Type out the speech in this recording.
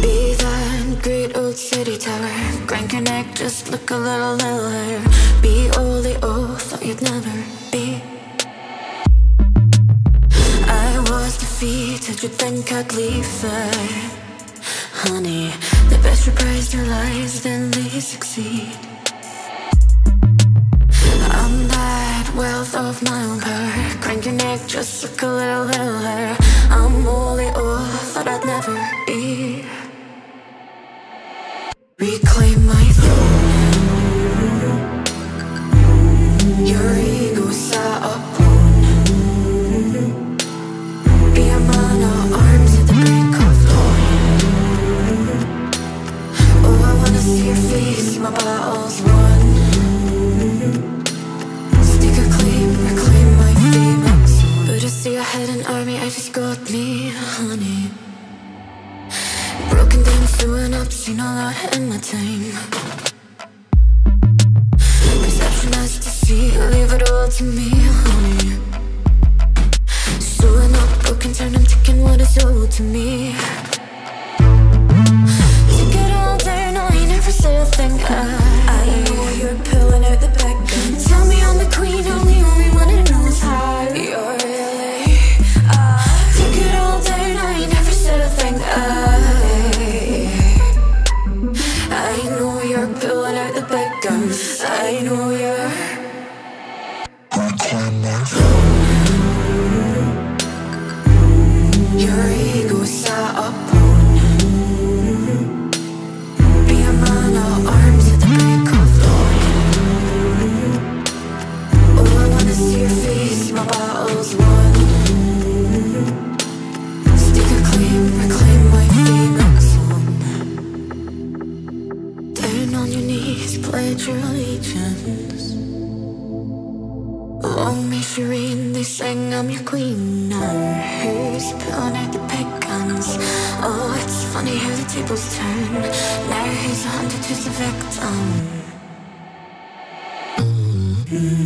Be that great old city tower, crank your neck, just look a little lower. Never be. I was defeated, you'd think I'd leave her. Honey, the best reprise their lies, then they succeed. I'm that wealth of my own power. Crank your neck, just look a little lower. I'm my claim, reclaim my famous But I see I had an army, I just got me, honey. Broken down, sewing up, seen a lot in my time. Perception has to see, leave it all to me, honey. Sewing up, broken, turn, I'm taking what is owed to me pledge your allegiance Long may Shireen, they sing I'm your queen now Who's pulling out the big guns? Oh, it's funny how the tables turn Now who's the hunted, who's the victim? Reclaim my